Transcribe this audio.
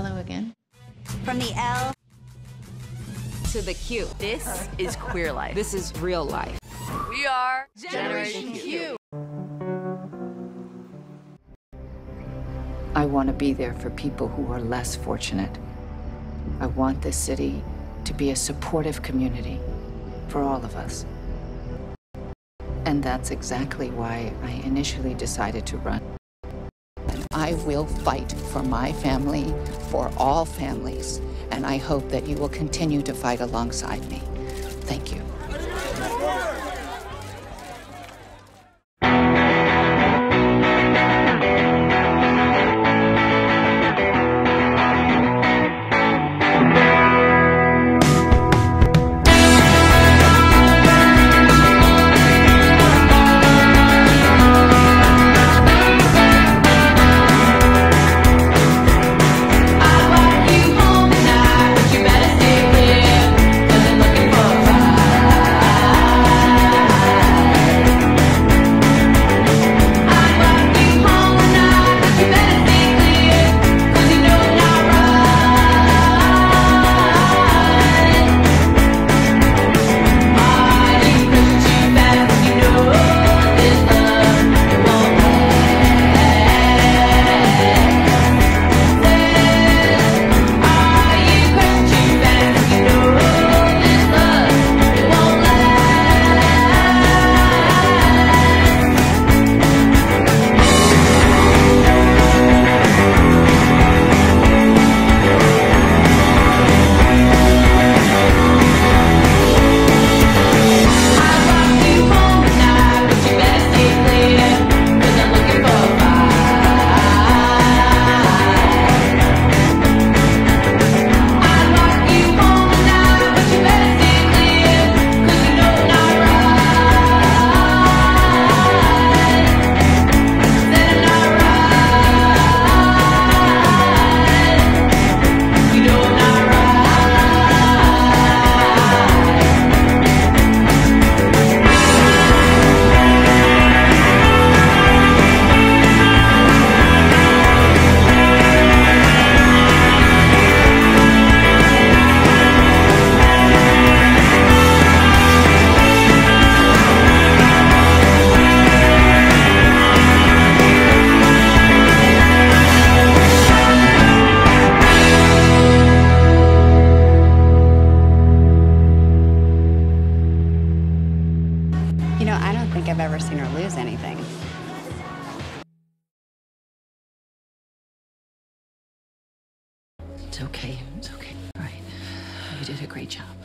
Hello again. From the L to the Q. This is queer life. This is real life. We are Generation Q. I want to be there for people who are less fortunate. I want this city to be a supportive community for all of us. And that's exactly why I initially decided to run. I will fight for my family, for all families, and I hope that you will continue to fight alongside me. Thank. You think I've ever seen her lose anything. It's okay. It's okay. All right. You did a great job.